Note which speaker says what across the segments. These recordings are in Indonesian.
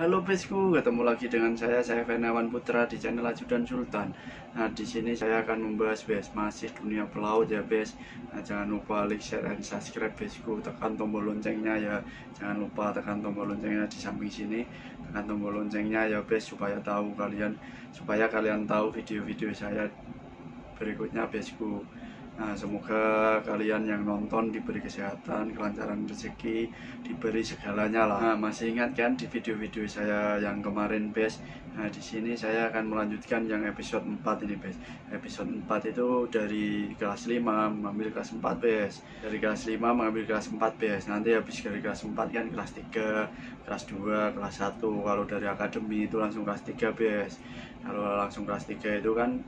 Speaker 1: Halo Besku, ketemu lagi dengan saya, saya Fenawan Putra di channel Ajudan Sultan. Nah, di sini saya akan membahas Bes, masih dunia pelaut ya Bes. Nah, jangan lupa like, share, dan subscribe Besku. Tekan tombol loncengnya ya. Jangan lupa tekan tombol loncengnya di samping sini. Tekan tombol loncengnya ya Bes supaya tahu kalian supaya kalian tahu video-video saya berikutnya Besku. Nah, semoga kalian yang nonton diberi kesehatan, kelancaran rezeki, diberi segalanya lah. Nah, masih ingat kan di video-video saya yang kemarin, Bes? Nah, di sini saya akan melanjutkan yang episode 4 ini, Bes. Episode 4 itu dari kelas 5 mengambil kelas 4, Bes. Dari kelas 5 mengambil kelas 4, Bes. Nanti habis dari kelas 4 kan kelas 3, kelas 2, kelas 1. Kalau dari akademi itu langsung kelas 3, Bes. Kalau langsung kelas 3 itu kan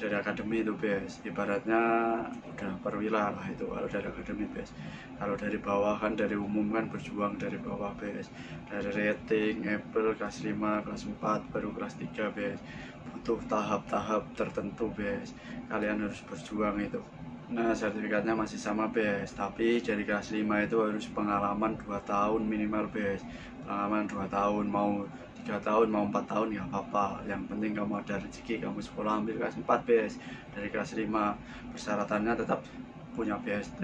Speaker 1: dari akademi itu bes. Ibaratnya udah perwira lah itu kalau dari akademi bes. Kalau dari bawah kan dari umum kan berjuang dari bawah bes. Dari rating Apple kelas 5 kelas 4 baru kelas 3 bes. Butuh tahap-tahap tertentu bes. Kalian harus berjuang itu. Nah sertifikatnya masih sama bes. Tapi dari kelas 5 itu harus pengalaman 2 tahun minimal bes. Pengalaman 2 tahun mau tiga tahun mau empat tahun ya apa-apa. Yang penting kamu ada rezeki kamu sekolah ambil kelas 4 BS dari kelas 5 persyaratannya tetap punya BST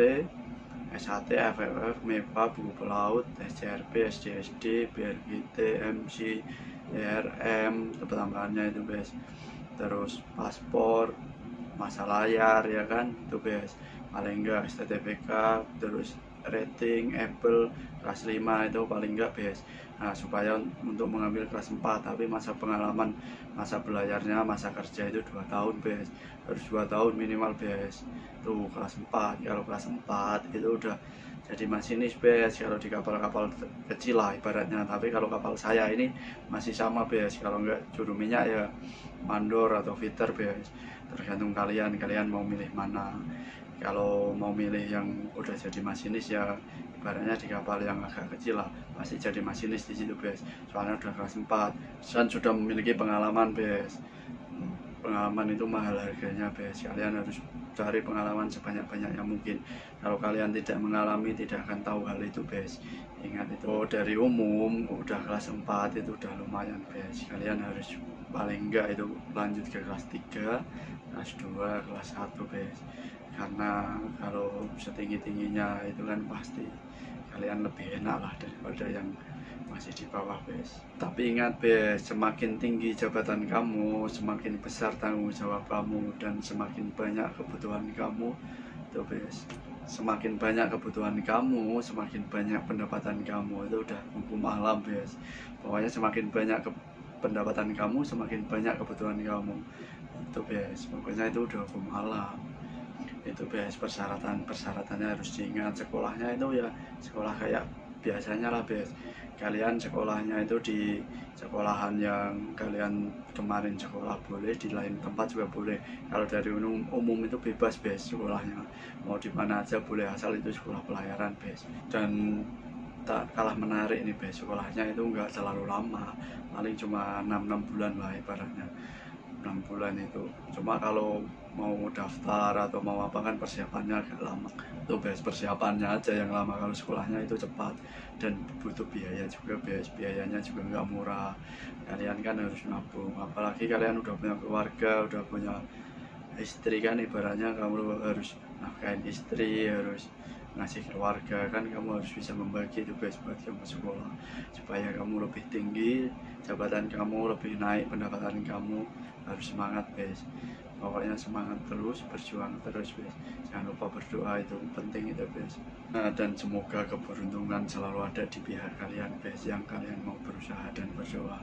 Speaker 1: SHT, FFF, MEPA, buku pelaut, SCRP, SDSD, BRGT, MC, ERM, tambahannya itu BS terus paspor, masa layar ya kan itu BS paling enggak STTPK terus rating Apple kelas 5 itu paling enggak BS nah supaya untuk mengambil kelas 4 tapi masa pengalaman masa belajarnya masa kerja itu dua tahun BS harus dua tahun minimal BS tuh kelas 4 kalau kelas 4 itu udah jadi masinis BS kalau di kapal-kapal kecil lah ibaratnya. Tapi kalau kapal saya ini masih sama BS kalau enggak juru minyak ya mandor atau fitter BS tergantung kalian kalian mau milih mana kalau mau milih yang udah jadi masinis ya ibaratnya di kapal yang agak kecil lah pasti jadi masinis di situ bes. Soalnya udah kelas 4 dan sudah memiliki pengalaman bes. Pengalaman itu mahal harganya bes. Kalian harus cari pengalaman sebanyak-banyaknya mungkin. Kalau kalian tidak mengalami tidak akan tahu hal itu bes. Ingat itu oh, dari umum udah kelas 4 itu udah lumayan bes. Kalian harus paling enggak itu lanjut ke kelas 3 kelas 2 kelas 1 bes karena kalau setinggi tingginya itu kan pasti kalian lebih enak lah daripada yang masih di bawah bes. Tapi ingat bes semakin tinggi jabatan kamu semakin besar tanggung jawab kamu dan semakin banyak kebutuhan kamu itu bes. Semakin banyak kebutuhan kamu semakin banyak pendapatan kamu. Itu udah hukum alam bes. Pokoknya semakin banyak ke pendapatan kamu semakin banyak kebutuhan kamu. Itu bes. Pokoknya itu udah hukum alam itu bes persyaratan persyaratannya harus diingat. Sekolahnya itu ya sekolah kayak biasanya lah bes kalian sekolahnya itu di sekolahan yang kalian kemarin sekolah boleh di lain tempat juga boleh. Kalau dari umum, umum itu bebas bes sekolahnya. Mau di mana aja boleh asal itu sekolah pelayaran bes dan tak kalah menarik nih bes sekolahnya itu enggak terlalu lama. Paling cuma 6-6 bulan lah ibaratnya 6 bulan itu. Cuma kalau mau daftar atau mau apa kan persiapannya agak lama. Itu bias persiapannya aja yang lama. Kalau sekolahnya itu cepat dan butuh biaya juga bias biayanya juga nggak murah. Kalian kan harus nabung. Apalagi kalian udah punya keluarga udah punya istri kan ibaratnya kamu harus nafkahin istri harus ngasih keluarga kan kamu harus bisa membagi tugas buat kamu sekolah supaya kamu lebih tinggi jabatan kamu lebih naik pendapatan kamu harus semangat guys pokoknya semangat terus berjuang terus guys jangan lupa berdoa itu penting itu guys nah, dan semoga keberuntungan selalu ada di pihak kalian guys yang kalian mau berusaha dan berdoa.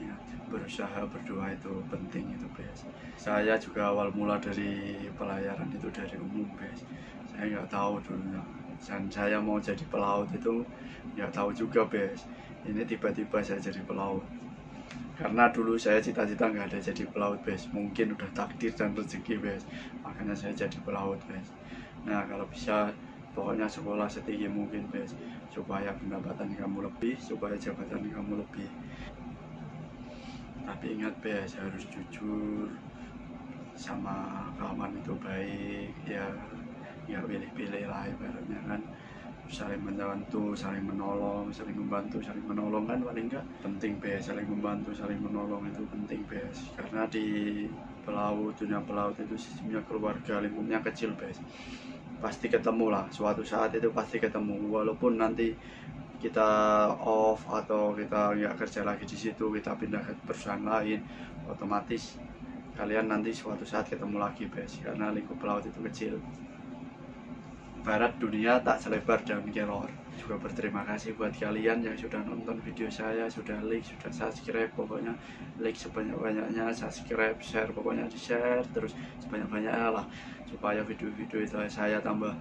Speaker 1: Ya, berusaha berdoa itu penting itu guys saya juga awal mula dari pelayaran itu dari umum guys saya nggak tahu dulunya dan saya mau jadi pelaut itu nggak tahu juga guys ini tiba-tiba saya jadi pelaut karena dulu saya cita-cita nggak ada jadi pelaut bes. Mungkin udah takdir dan rezeki bes. Makanya saya jadi pelaut bes. Nah kalau bisa pokoknya sekolah setinggi mungkin bes. Supaya pendapatan kamu lebih supaya jabatan kamu lebih. Tapi ingat bes harus jujur sama kawan itu baik ya. Ya pilih-pilih lah ibaratnya kan saling membantu saling menolong saling membantu saling menolong kan paling enggak penting bes saling membantu saling menolong itu penting bes. Karena di pelaut dunia pelaut itu sistemnya keluarga lingkupnya kecil bes. Pasti ketemu lah suatu saat itu pasti ketemu. Walaupun nanti kita off atau kita nggak kerja lagi di situ kita pindah ke perusahaan lain otomatis kalian nanti suatu saat ketemu lagi bes. Karena lingkup pelaut itu kecil barat dunia tak selebar daun kelor. Juga berterima kasih buat kalian yang sudah nonton video saya sudah like sudah subscribe. Pokoknya like sebanyak-banyaknya subscribe share pokoknya di share terus sebanyak-banyaknya lah. Supaya video-video itu saya tambah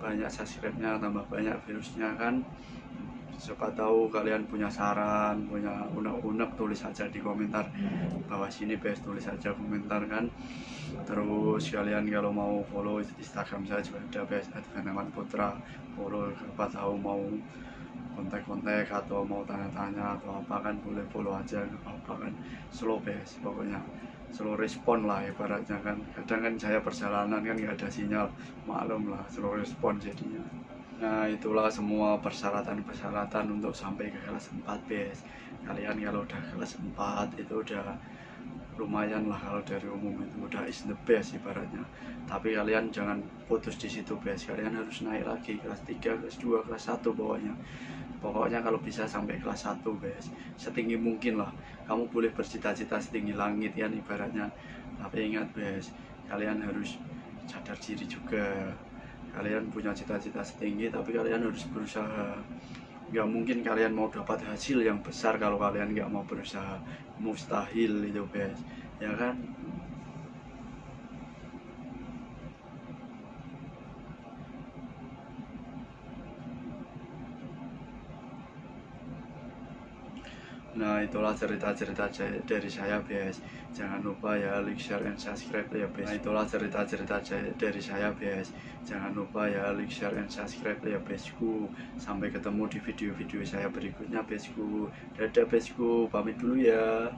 Speaker 1: banyak subscribe-nya tambah banyak virusnya kan siapa tahu kalian punya saran punya unek-unek tulis aja di komentar. Bawah sini best tulis aja komentar kan. Terus kalian kalau mau follow instagram saya juga ada best Advenawan Putra. Follow siapa tahu mau kontak-kontak atau mau tanya-tanya atau apa kan. Boleh follow aja apa kan. Slow best pokoknya. Slow respon lah ibaratnya kan. Kadang kan saya perjalanan kan nggak ada sinyal. Maklum lah slow respon jadinya Nah itulah semua persyaratan-persyaratan untuk sampai ke kelas 4 bes. Kalian kalau udah kelas 4 itu udah lumayan lah kalau dari umum itu. Udah is the best ibaratnya. Tapi kalian jangan putus di situ bes. Kalian harus naik lagi kelas 3, kelas 2, kelas 1 pokoknya. Pokoknya kalau bisa sampai kelas 1 bes. Setinggi mungkin lah. Kamu boleh bercita-cita setinggi langit ya ibaratnya. Tapi ingat bes kalian harus sadar diri juga kalian punya cita-cita setinggi tapi kalian harus berusaha. Nggak mungkin kalian mau dapat hasil yang besar kalau kalian nggak mau berusaha. Mustahil itu guys. Ya kan Nah itulah cerita-cerita dari saya guys Jangan lupa ya like, share, and subscribe ya guys Nah itulah cerita-cerita dari saya guys Jangan lupa ya like, share, and subscribe ya guysku Sampai ketemu di video-video saya berikutnya guysku Dadah guysku, pamit dulu ya